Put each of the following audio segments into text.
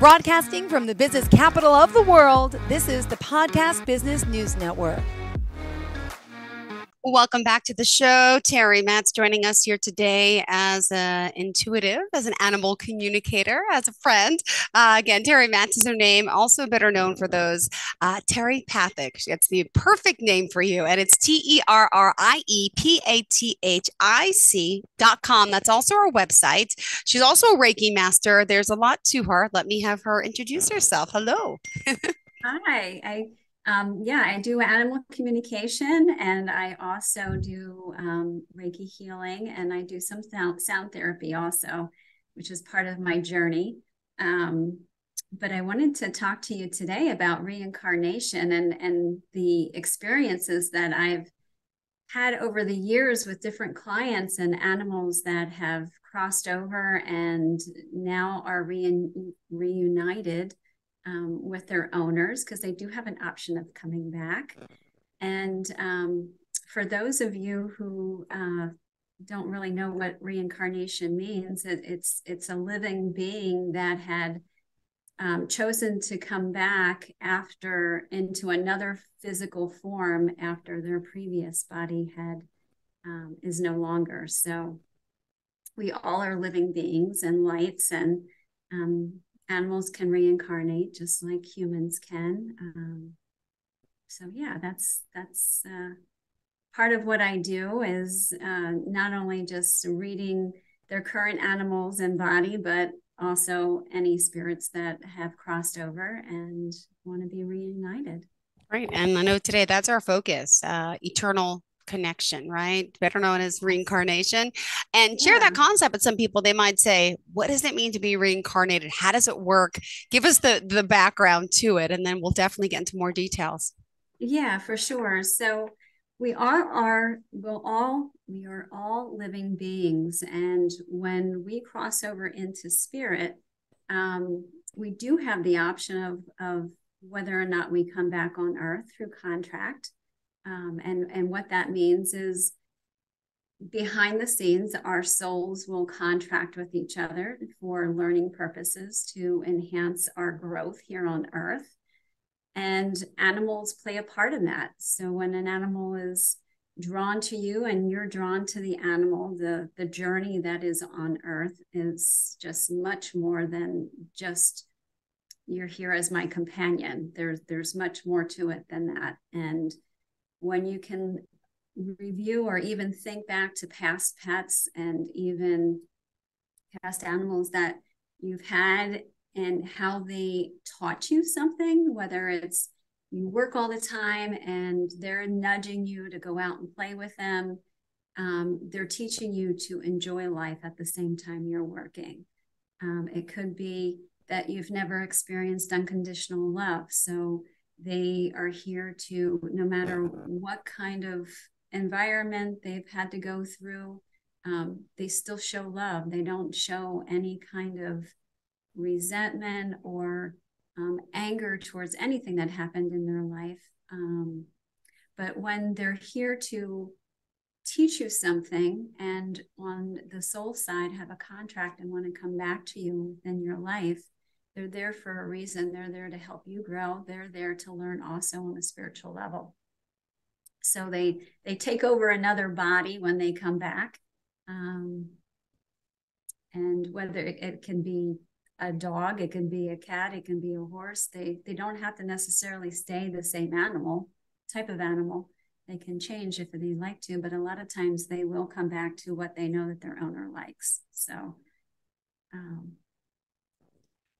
Broadcasting from the business capital of the world, this is the Podcast Business News Network. Welcome back to the show. Terrie Matz joining us here today as an intuitive, as an animal communicator, as a friend. Uh, again, Terry Matt is her name, also better known for those uh, TerriePathic. It's the perfect name for you, and it's T E R R I E P A T H I C dot com. That's also her website. She's also a Reiki master. There's a lot to her. Let me have her introduce herself. Hello. Hi. I um, yeah, I do animal communication and I also do um, Reiki healing and I do some sound, sound therapy also, which is part of my journey. Um, but I wanted to talk to you today about reincarnation and, and the experiences that I've had over the years with different clients and animals that have crossed over and now are re- reunited um, with their owners because they do have an option of coming back. And um, for those of you who uh, don't really know what reincarnation means, it, it's it's a living being that had um, chosen to come back after into another physical form after their previous body had um, is no longer. So we all are living beings and lights and um, animals can reincarnate just like humans can. Um, so yeah, that's that's uh, part of what I do is uh, not only just reading their current animals and body, but also any spirits that have crossed over and want to be reunited. Right, and I know today that's our focus: uh, eternal connection, right? Better known as reincarnation. And share yeah. that concept with some people. They might say, what does it mean to be reincarnated? How does it work? Give us the the background to it, and then we'll definitely get into more details. Yeah, for sure. So we all are we'll all we are all living beings and when we cross over into spirit um, we do have the option of of whether or not we come back on earth through contract um, and, and what that means is behind the scenes, our souls will contract with each other for learning purposes to enhance our growth here on earth. And animals play a part in that. So when an animal is drawn to you and you're drawn to the animal, the, the journey that is on earth is just much more than just you're here as my companion. There's there's much more to it than that. And when you can review or even think back to past pets and even past animals that you've had and how they taught you something, whether it's you work all the time and they're nudging you to go out and play with them. Um, they're teaching you to enjoy life at the same time you're working. Um, it could be that you've never experienced unconditional love. So they are here to, no matter what kind of environment they've had to go through, um, they still show love. They don't show any kind of resentment or um, anger towards anything that happened in their life. Um, but when they're here to teach you something and on the soul side have a contract and want to come back to you in your life, they're there for a reason. They're there to help you grow. They're there to learn also on a spiritual level. So they they take over another body when they come back, um, and whether it, it can be a dog, it can be a cat, it can be a horse. They they don't have to necessarily stay the same animal type of animal. They can change if they like to, but a lot of times they will come back to what they know that their owner likes. So um,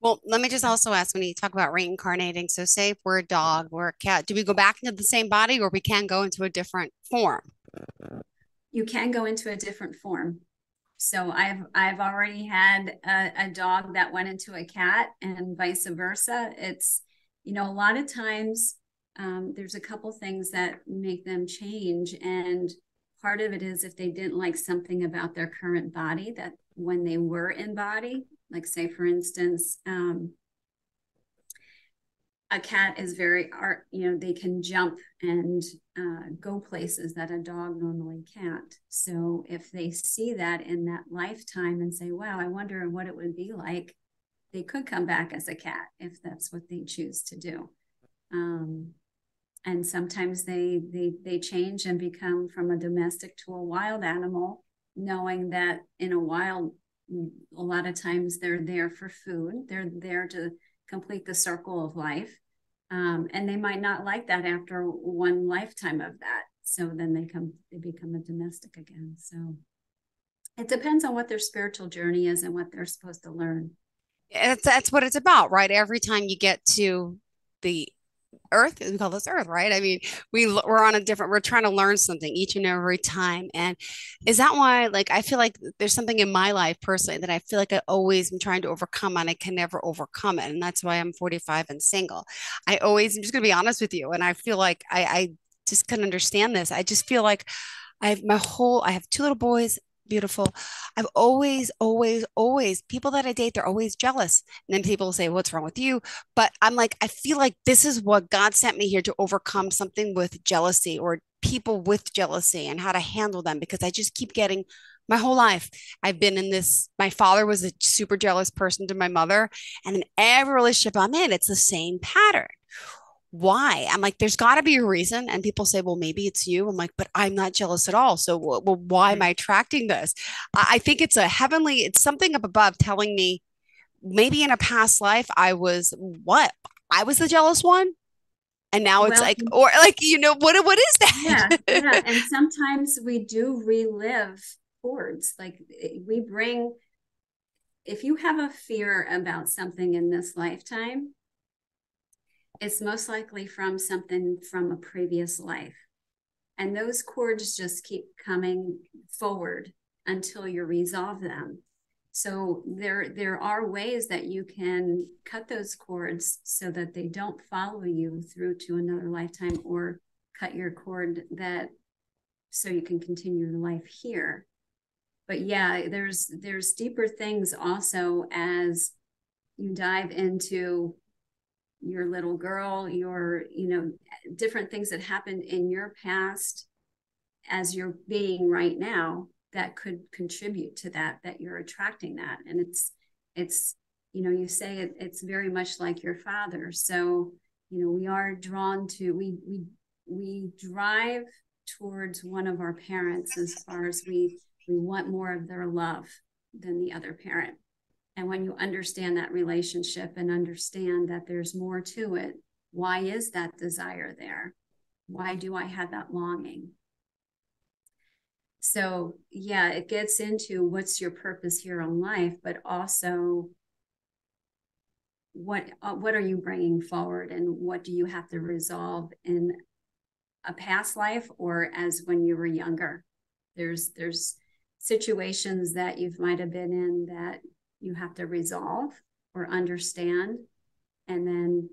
well, let me just also ask when you talk about reincarnating. So, say if we're a dog, we're a cat, do we go back into the same body or we can go into a different form? You can go into a different form. So I've I've already had a, a dog that went into a cat and vice versa. It's you know a lot of times um, there's a couple things that make them change and part of it is if they didn't like something about their current body that when they were in body like say for instance um, a cat is very art you know they can jump and uh, go places that a dog normally can't so if they see that in that lifetime and say wow i wonder what it would be like they could come back as a cat if that's what they choose to do. Um, and sometimes they they they change and become from a domestic to a wild animal, knowing that in a wild, a lot of times they're there for food. They're there to complete the circle of life. Um, and they might not like that after one lifetime of that. So then they come, they become a domestic again. So it depends on what their spiritual journey is and what they're supposed to learn. That's that's what it's about, right? Every time you get to the earth we call this earth right? I mean we we're on a different we're trying to learn something each and every time and is that why like i feel like there's something in my life personally that i feel like i always am trying to overcome and i can never overcome it and that's why i'm 45 and single. I always i'm just going to be honest with you and i feel like i i just couldn't understand this. I just feel like I have my whole I have two little boys beautiful. I've always, always, always, people that I date, they're always jealous. And then people say, What's wrong with you? But I'm like, I feel like this is what God sent me here to overcome something with jealousy or people with jealousy and how to handle them because I just keep getting my whole life. I've been in this. My father was a super jealous person to my mother. And in every relationship I'm in, it's the same pattern why? I'm like, there's got to be a reason. And people say, well, maybe it's you. I'm like, but I'm not jealous at all. So, well, why am I attracting this? I think it's a heavenly, it's something up above telling me maybe in a past life, I was what? I was the jealous one. And now it's well, like, or like, you know, what, what is that? Yeah. Yeah. and sometimes we do relive cords. Like eh, we bring, if you have a fear about something in this lifetime, it's most likely from something from a previous life. And those cords just keep coming forward until you resolve them. So there there are ways that you can cut those cords so that they don't follow you through to another lifetime or cut your cord that so you can continue your life here. But yeah, there's there's deeper things also as you dive into your little girl, your, you know, different things that happened in your past as you're being right now that could contribute to that, that you're attracting that. And it's, it's, you know, you say it, it's very much like your father. So, you know, we are drawn to, we, we, we drive towards one of our parents as far as we, we want more of their love than the other parent. And when you understand that relationship and understand that there's more to it, why is that desire there? Why do I have that longing? So, yeah, it gets into what's your purpose here on life, but also what uh, what are you bringing forward and what do you have to resolve in a past life or as when you were younger there's there's situations that you might have been in that you have to resolve or understand and then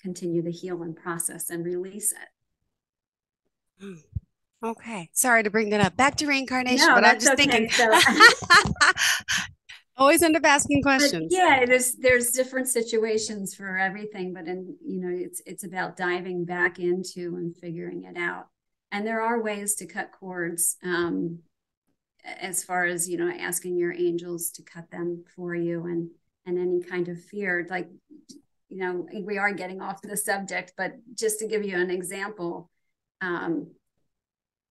continue the healing process and release it. Okay. Sorry to bring that up. Back to reincarnation, no, but I'm just okay. thinking. So, always end up asking questions. Yeah, there's there's different situations for everything, but in you know, it's it's about diving back into and figuring it out. And there are ways to cut cords. Um, as far as you know asking your angels to cut them for you and and any kind of fear like you know we are getting off the subject but just to give you an example um,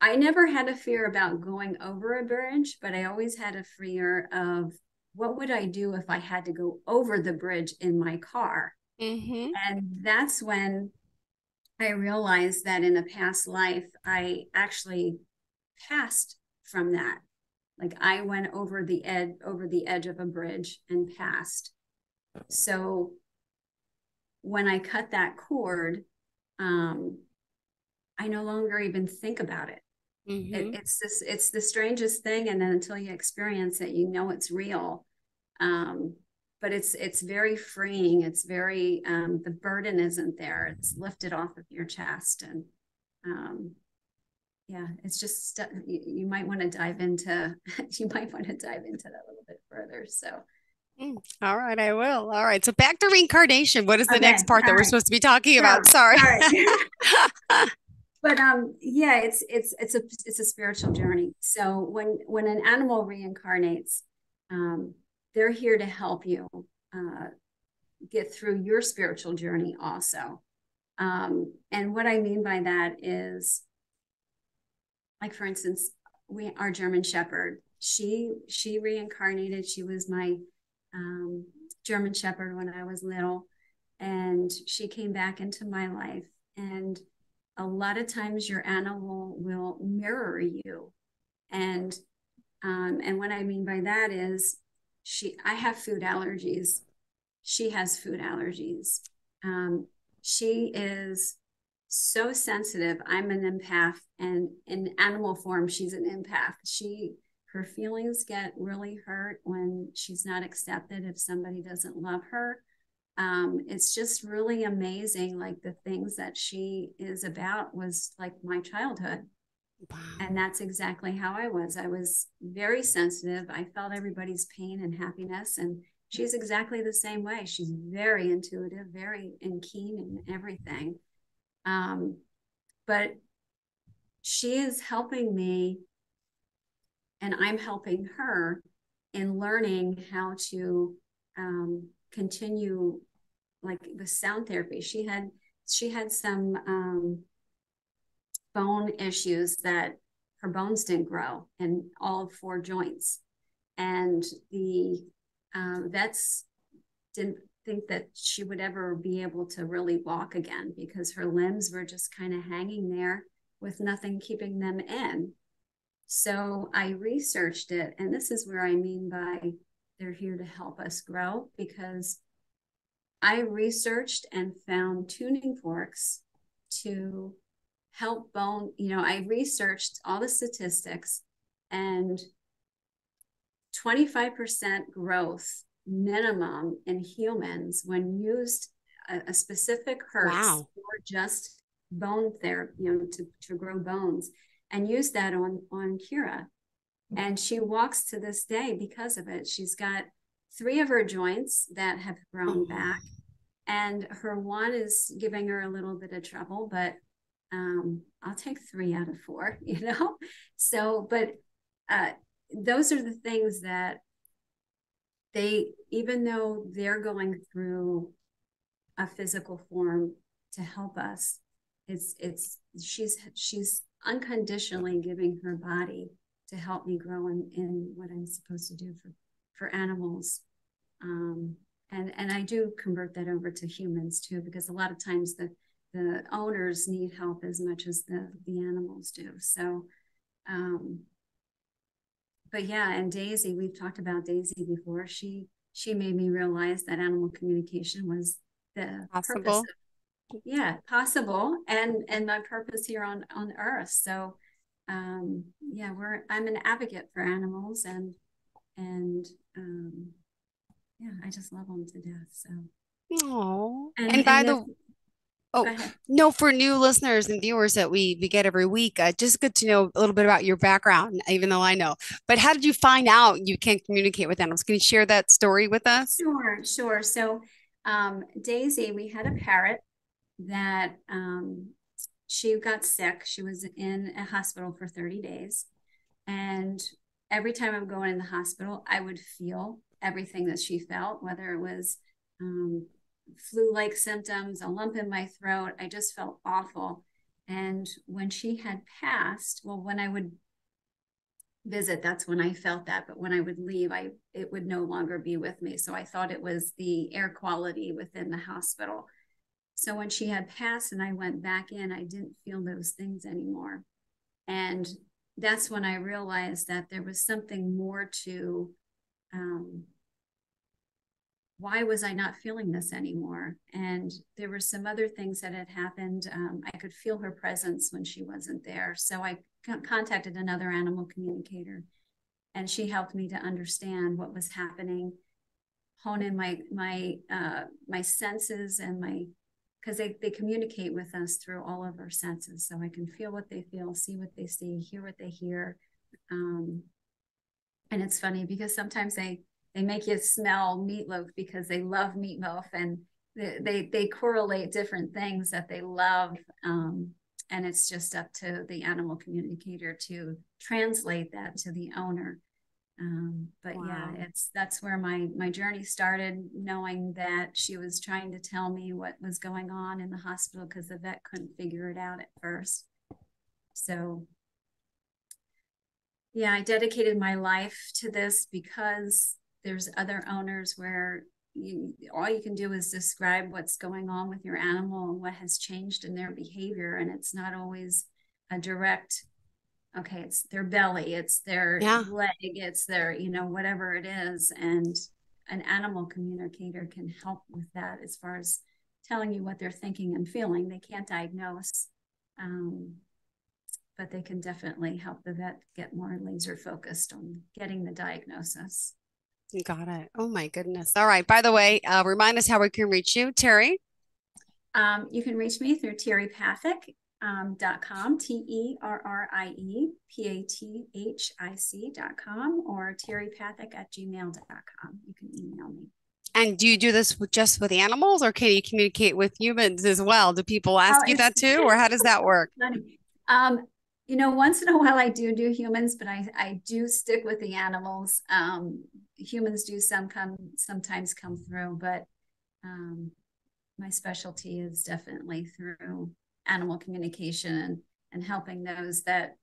i never had a fear about going over a bridge but i always had a fear of what would i do if i had to go over the bridge in my car mm-hmm. and that's when i realized that in a past life i actually passed from that like I went over the edge over the edge of a bridge and passed. So when I cut that cord, um, I no longer even think about it. Mm-hmm. it. It's this it's the strangest thing, and then until you experience it, you know it's real. Um, but it's it's very freeing. It's very um, the burden isn't there. It's lifted off of your chest, and um, yeah it's just you, you might want to dive into you might want to dive into that a little bit further so mm, all right i will all right so back to reincarnation what is the okay, next part that right. we're supposed to be talking about sorry but um yeah it's it's it's a it's a spiritual journey so when when an animal reincarnates um they're here to help you uh, get through your spiritual journey also. Um, and what I mean by that is, like for instance, we our German Shepherd. She she reincarnated. She was my um, German Shepherd when I was little, and she came back into my life. And a lot of times, your animal will mirror you, and um, and what I mean by that is, she I have food allergies. She has food allergies. Um, she is so sensitive. I'm an empath, and in animal form, she's an empath. She her feelings get really hurt when she's not accepted if somebody doesn't love her. Um, it's just really amazing. Like the things that she is about was like my childhood. Wow. And that's exactly how I was. I was very sensitive. I felt everybody's pain and happiness. And she's exactly the same way. She's very intuitive, very and keen in everything. Um, but she is helping me, and I'm helping her in learning how to um, continue like with sound therapy. She had she had some um, bone issues that her bones didn't grow in all four joints, and the um, vets didn't think that she would ever be able to really walk again because her limbs were just kind of hanging there with nothing keeping them in. So I researched it, and this is where I mean by they're here to help us grow because I researched and found tuning forks to help bone. You know, I researched all the statistics and 25% growth minimum in humans when used a, a specific hertz wow. or just bone therapy, you know, to, to grow bones and use that on on Kira. And she walks to this day because of it. She's got three of her joints that have grown oh. back, and her one is giving her a little bit of trouble, but um, I'll take three out of four, you know? So, but uh, those are the things that they, even though they're going through a physical form to help us, it's, it's, she's, she's unconditionally giving her body to help me grow in, in what I'm supposed to do for, for animals. Um, and, and I do convert that over to humans too, because a lot of times the, the owners need help as much as the, the animals do. So, um, but yeah, and Daisy, we've talked about Daisy before. She she made me realize that animal communication was the possible. Purpose of, yeah, possible, and and my purpose here on on Earth. So, um, yeah, we're I'm an advocate for animals, and and um, yeah, I just love them to death. So. Oh, and, and, by and the Oh, no, for new listeners and viewers that we we get every week, uh, just good to know a little bit about your background, even though I know. But how did you find out you can communicate with animals? Can you share that story with us? Sure, sure. So, um, Daisy, we had a parrot that um, she got sick. She was in a hospital for 30 days. And every time I would go in the hospital, I would feel everything that she felt, whether it was um, flu like symptoms, a lump in my throat. I just felt awful. And when she had passed, well, when I would visit, that's when I felt that. But when I would leave, I it would no longer be with me. So I thought it was the air quality within the hospital. So when she had passed and I went back in, I didn't feel those things anymore. And that's when I realized that there was something more to um, why was I not feeling this anymore? And there were some other things that had happened. Um, I could feel her presence when she wasn't there. So I contacted another animal communicator and she helped me to understand what was happening, hone in my, my, uh, my senses and my, because they, they communicate with us through all of our senses. So I can feel what they feel, see what they see, hear what they hear. Um, and it's funny because sometimes they, they make you smell meatloaf because they love meatloaf and they they, they correlate different things that they love um, and it's just up to the animal communicator to translate that to the owner Um, but wow. yeah, it's that's where my my journey started, knowing that she was trying to tell me what was going on in the hospital because the vet couldn't figure it out at first. So yeah, I dedicated my life to this because there's other owners where you, all you can do is describe what's going on with your animal and what has changed in their behavior and it's not always a direct okay it's their belly it's their yeah. leg it's their you know whatever it is. And an animal communicator can help with that as far as telling you what they're thinking and feeling. They can't diagnose um, but they can definitely help the vet get more laser focused on getting the diagnosis got it oh my goodness all right by the way uh, remind us how we can reach you terrie um, you can reach me through terriepathic um, dot com, T E R R I E P A T H I C dot com, or terriepathic at gmail dot com. You can email me. And do you do this just with animals, or can you communicate with humans as well? Do people ask oh, you that too, or how does that work? Um, you know, once in a while I do do humans, but I I do stick with the animals. Um, humans do some come sometimes come through, but um, my specialty is definitely through animal communication and, and helping those that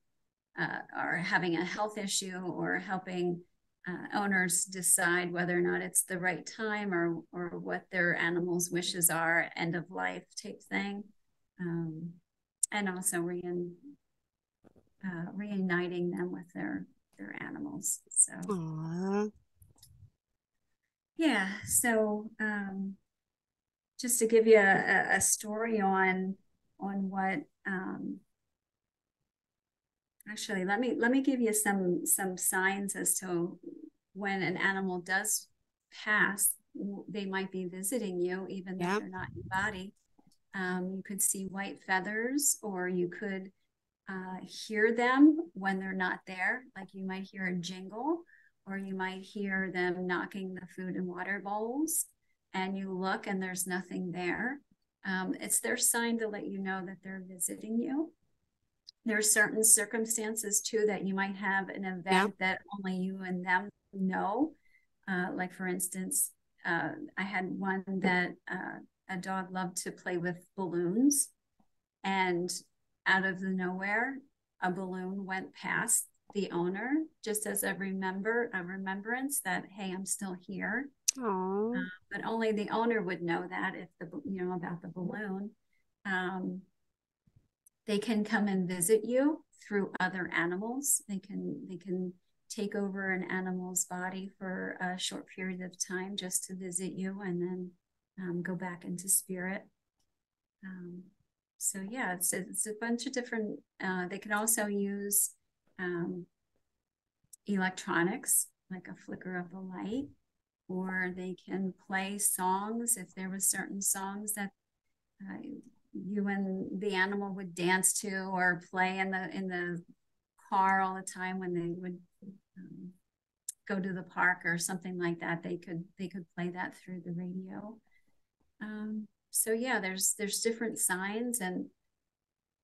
uh, are having a health issue or helping uh, owners decide whether or not it's the right time or or what their animal's wishes are, end of life type thing, um, and also rein, uh, reuniting them with their their animals. So, Aww. yeah. So, um, just to give you a, a story on on what um, actually let me let me give you some some signs as to when an animal does pass they might be visiting you even though they're not in your body um, you could see white feathers or you could uh, hear them when they're not there like you might hear a jingle or you might hear them knocking the food and water bowls and you look and there's nothing there um, it's their sign to let you know that they're visiting you. There are certain circumstances too that you might have an event yeah. that only you and them know. Uh, like for instance, uh, I had one that uh, a dog loved to play with balloons, and out of the nowhere, a balloon went past the owner just as a remember a remembrance that hey, I'm still here. Uh, but only the owner would know that if the you know about the balloon. Um, they can come and visit you through other animals. They can they can take over an animal's body for a short period of time just to visit you and then um, go back into spirit. Um, so yeah, it's, it's a bunch of different. Uh, they can also use um, electronics like a flicker of a light or they can play songs if there were certain songs that uh, you and the animal would dance to or play in the in the car all the time when they would um, go to the park or something like that they could they could play that through the radio um, so yeah there's there's different signs and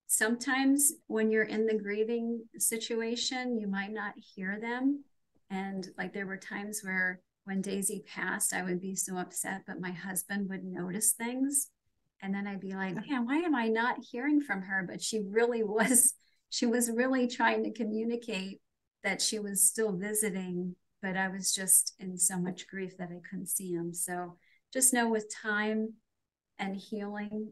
sometimes when you're in the grieving situation you might not hear them and like there were times where when Daisy passed, I would be so upset, but my husband would notice things. And then I'd be like, man, why am I not hearing from her? But she really was, she was really trying to communicate that she was still visiting, but I was just in so much grief that I couldn't see him. So just know with time and healing,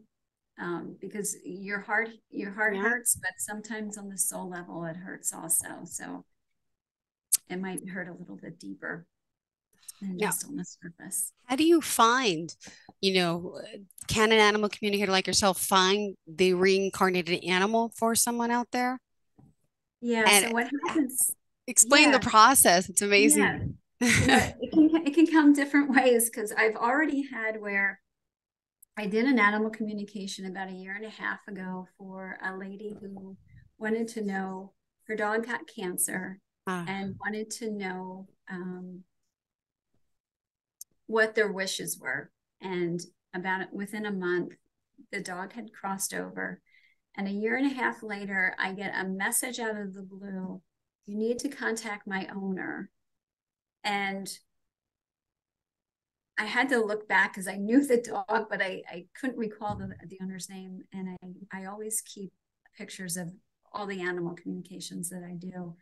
um, because your heart, your heart yeah. hurts, but sometimes on the soul level, it hurts also. So it might hurt a little bit deeper and yeah. just on the surface. How do you find, you know, can an animal communicator like yourself find the reincarnated animal for someone out there? Yeah. And so what happens? Explain yeah. the process. It's amazing. Yeah. it can it can come different ways because I've already had where I did an animal communication about a year and a half ago for a lady who wanted to know her dog got cancer ah. and wanted to know um, what their wishes were. And about within a month, the dog had crossed over. And a year and a half later, I get a message out of the blue you need to contact my owner And I had to look back because I knew the dog, but I, I couldn't recall the, the owner's name. And I, I always keep pictures of all the animal communications that I do.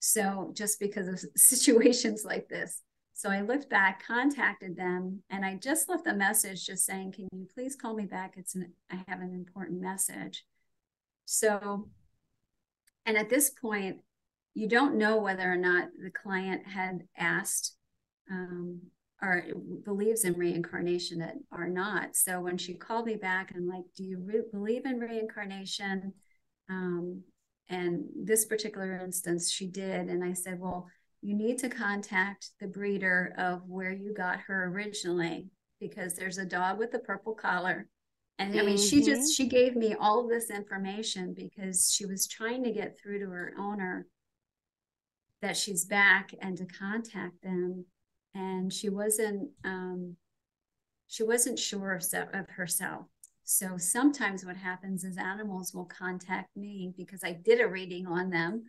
So just because of situations like this. So I looked back, contacted them, and I just left a message just saying, Can you please call me back? It's an I have an important message. So, and at this point, you don't know whether or not the client had asked um, or believes in reincarnation or not. So when she called me back and like, do you re- believe in reincarnation? Um, and this particular instance, she did. And I said, well, you need to contact the breeder of where you got her originally because there's a dog with a purple collar. And I mean, mm-hmm. she just she gave me all of this information because she was trying to get through to her owner that she's back and to contact them and she wasn't um, she wasn't sure of, of herself. So sometimes what happens is animals will contact me because i did a reading on them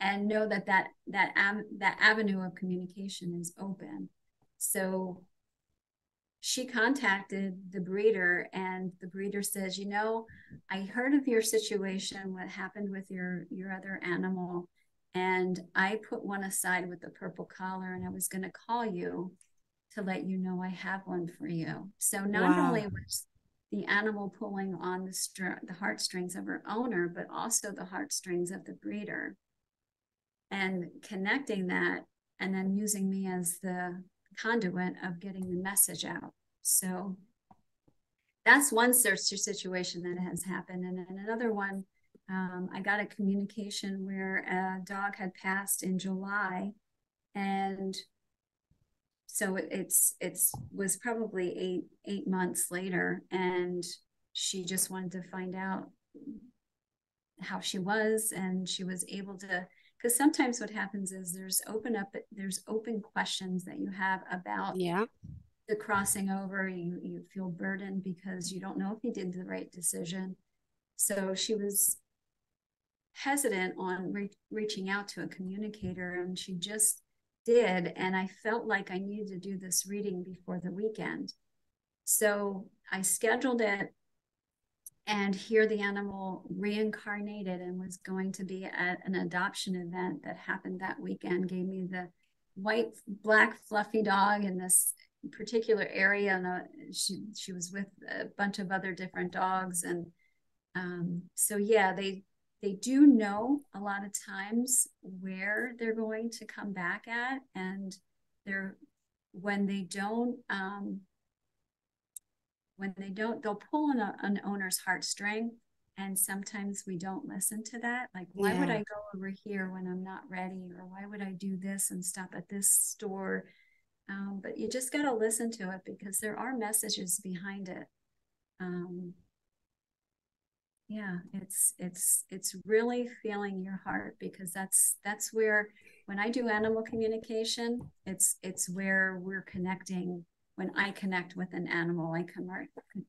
and know that that that that avenue of communication is open. So she contacted the breeder and the breeder says you know i heard of your situation what happened with your your other animal and I put one aside with the purple collar, and I was going to call you to let you know I have one for you. So not wow. only was the animal pulling on the str- the heartstrings of her owner, but also the heartstrings of the breeder, and connecting that, and then using me as the conduit of getting the message out. So that's one search situation that has happened, and, then another one um, I got a communication where a dog had passed in July, and so it, it's it's was probably eight eight months later, and she just wanted to find out how she was, and she was able to because sometimes what happens is there's open up there's open questions that you have about yeah. the crossing over. You you feel burdened because you don't know if you did the right decision. So she was hesitant on re- reaching out to a communicator, and she just did. And I felt like I needed to do this reading before the weekend. So I scheduled it, and here the animal reincarnated and was going to be at an adoption event that happened that weekend, gave me the white, black, fluffy dog in this particular area. And uh, she, she was with a bunch of other different dogs. And um, so, yeah, they they do know a lot of times where they're going to come back at and they're when they don't um, when they don't they'll pull on an owner's heartstring and sometimes we don't listen to that. Like why yeah. would i go over here when i'm not ready? Or why would i do this and stop at this store? Um, but you just got to listen to it because there are messages behind it. Um, yeah it's it's it's really feeling your heart because that's that's where when i do animal communication it's it's where we're connecting when i connect with an animal i come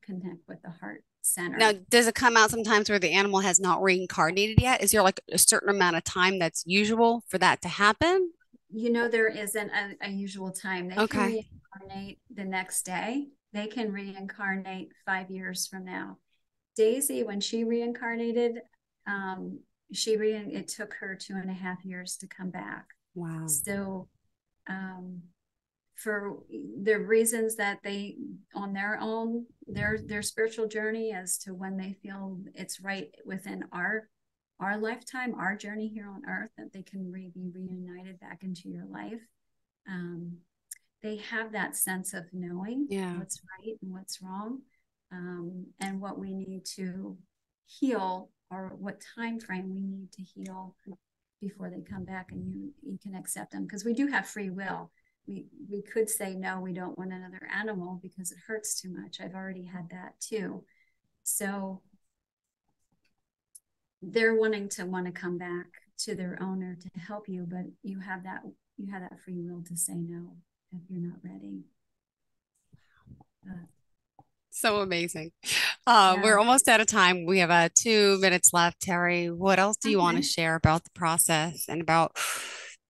connect with the heart center. now does it come out sometimes where the animal has not reincarnated yet? Is there like a certain amount of time that's usual for that to happen? You know there isn't a, a usual time. They okay. can reincarnate the next day. They can reincarnate five years from now Daisy, when she reincarnated, um, she re- it took her two and a half years to come back. Wow. So, um, for the reasons that they on their own their their spiritual journey as to when they feel it's right within our our lifetime our journey here on earth that they can re- be reunited back into your life um, they have that sense of knowing yeah. what's right and what's wrong um, and what we need to heal or what time frame we need to heal before they come back and you you can accept them. Because we do have free will. We we could say no we don't want another animal because it hurts too much. I've already had that too. So they're wanting to want to come back to their owner to help you but you have that you have that free will to say no if you're not ready so amazing. Uh, yeah. We're almost out of time. We have uh, two minutes left. Terrie, what else do you okay. want to share about the process and about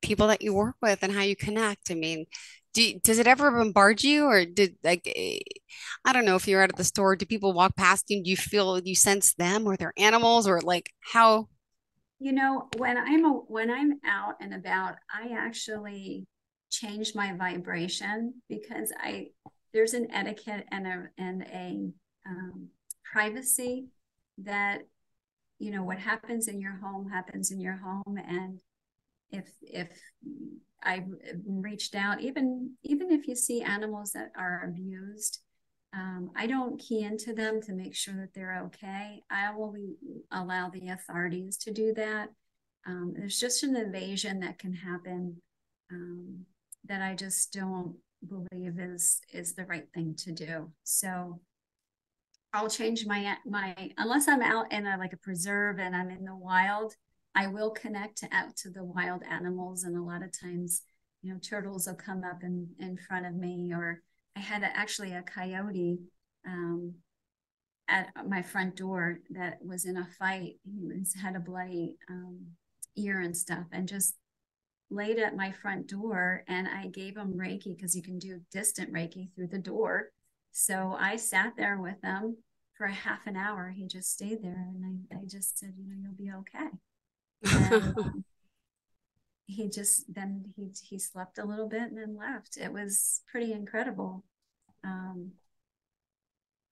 people that you work with and how you connect. I mean, do, does it ever bombard you or did like eh, I don't know if you're out at the store, do people walk past you? Do you feel you sense them or their animals or like how you know when i'm a, when i'm out and about i actually change my vibration because i there's an etiquette and a and a um, privacy that you know what happens in your home happens in your home and if if i've reached out even even if you see animals that are abused um, I don't key into them to make sure that they're okay. I will allow the authorities to do that. Um, there's just an invasion that can happen um, that I just don't believe is is the right thing to do. So I'll change my my unless I'm out in a like a preserve and I'm in the wild. I will connect to out to the wild animals, and a lot of times, you know, turtles will come up in in front of me or I had a, actually a coyote um, at my front door that was in a fight. He was, had a bloody um, ear and stuff, and just laid at my front door. And I gave him Reiki because you can do distant Reiki through the door. So I sat there with him for a half an hour. He just stayed there, and I, I just said, you know, you'll be okay. And, um, he just then he he slept a little bit and then left. It was pretty incredible. Um,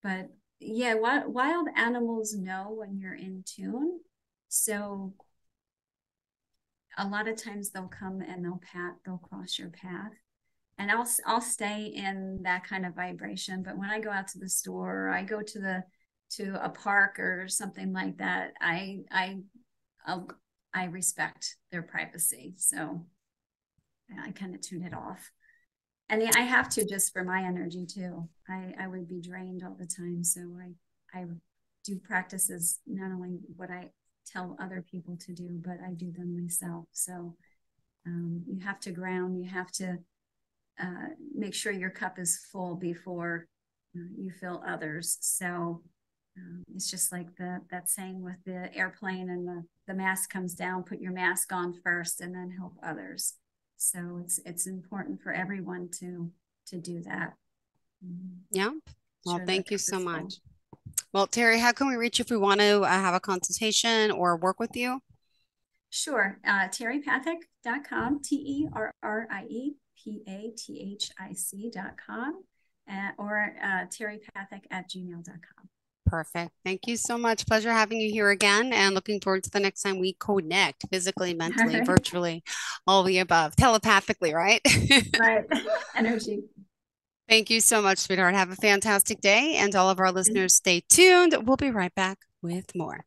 but yeah, wild, wild animals know when you're in tune. So a lot of times they'll come and they'll pat, they'll cross your path. And I'll I'll stay in that kind of vibration. But when I go out to the store, I go to the to a park or something like that, I I I'll, I respect their privacy. So I kind of tune it off. And I have to just for my energy too. I, I would be drained all the time. So I, I do practices, not only what I tell other people to do, but I do them myself. So um, you have to ground, you have to uh, make sure your cup is full before uh, you fill others. So um, it's just like the that saying with the airplane and the the mask comes down. Put your mask on first, and then help others. So it's it's important for everyone to to do that. Mm-hmm. Yeah. Well, sure thank you so much. Well, Terrie, how can we reach you if we want to uh, have a consultation or work with you? Sure. Uh, terriepathic.com, T E R R I E P A T H I C.com, uh, or uh, terriepathic at gmail.com. Perfect. Thank you so much. Pleasure having you here again and looking forward to the next time we connect physically, mentally, virtually, all the above, telepathically, right? right. Energy. Thank you so much, sweetheart. Have a fantastic day. And all of our listeners, stay tuned. We'll be right back with more.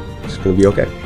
it's going to be okay.